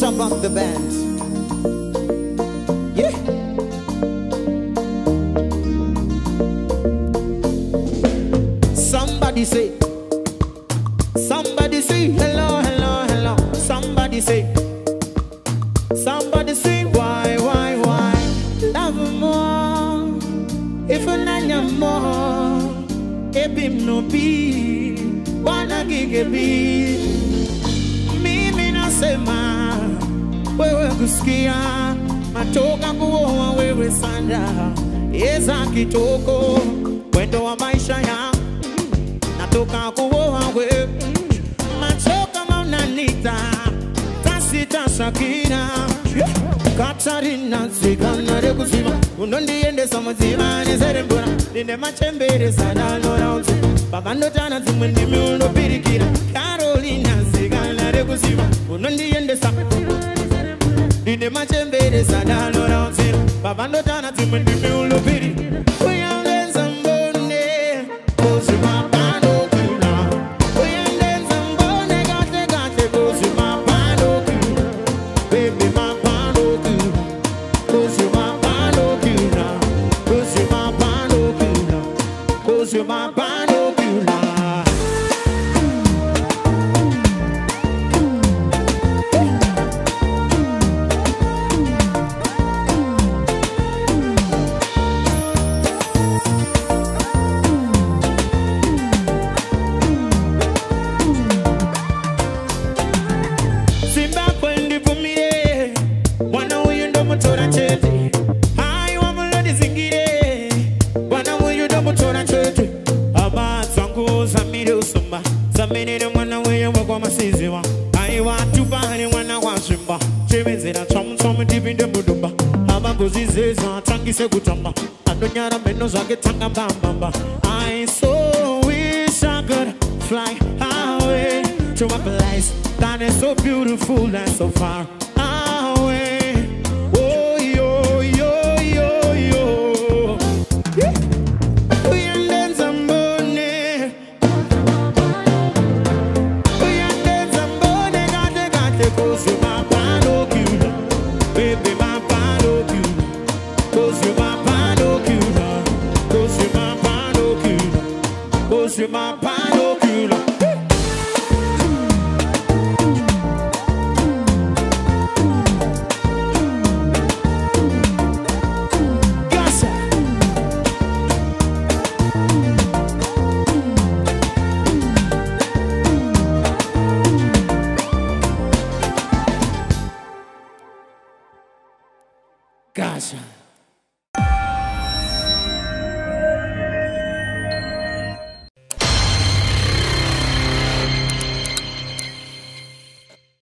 the band. Yeah. Somebody say, somebody say, hello, hello, hello. Somebody say, somebody say, why, why, why? Love more, if unanya more, ebim no be, wana gige be. Mimi nasema, wewe kusikia, matoka kuoa wewe sana, eza kitoko, mwendo wa maisha yangu natoka kuoa we machoka maunanita tasita sakina katarina zikanare kuzima unondiendesa mudzima nezerembura ndine machembere sadanoraudzi pavandotana dzimwe ndimi unopirikira karolina zikanare kuzima unondiendesa ndine machembere sadanoraudzi pavandotana dzimwe ndimi unopirikira kuyangenza mbone kuzimapanokula kuyangenza mbone kate kate kuzimapanokula baby mapanokula kuzimapanokula kuzimapanokula kuzimapanokula i so wish i could fly away to a place that is so beautiful and so far cause you're my casa.